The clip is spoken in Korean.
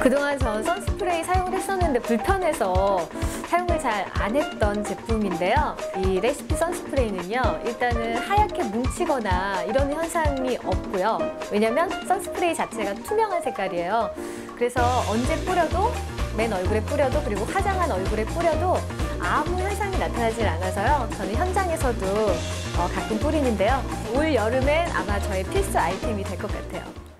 그동안 전 선스프레이 사용을 했었는데 불편해서 사용을 잘 안 했던 제품인데요. 이 레시피 선스프레이는요, 일단은 하얗게 뭉치거나 이런 현상이 없고요. 왜냐면 선스프레이 자체가 투명한 색깔이에요. 그래서 언제 뿌려도 맨 얼굴에 뿌려도 그리고 화장한 얼굴에 뿌려도 아무 현상이 나타나질 않아서요. 저는 현장에서도 어, 가끔 뿌리는데요. 올 여름엔 아마 저의 필수 아이템이 될 것 같아요.